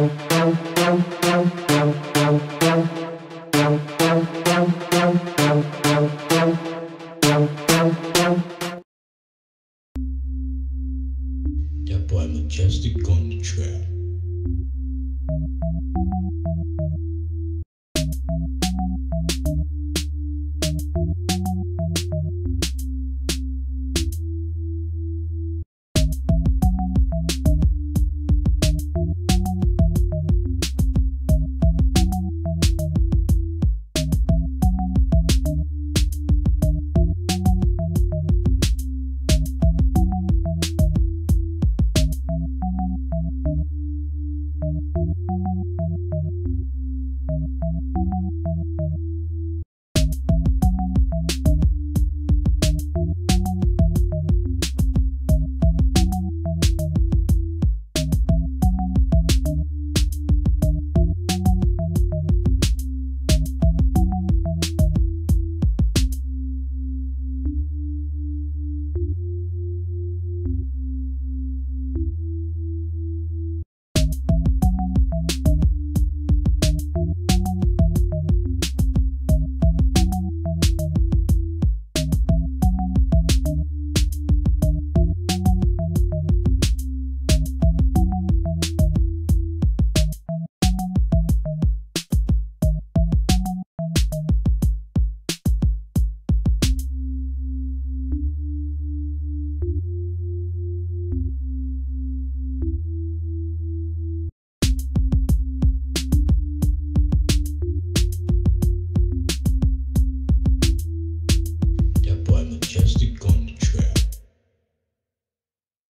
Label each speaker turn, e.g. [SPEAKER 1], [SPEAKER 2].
[SPEAKER 1] That boy Majestic on the track.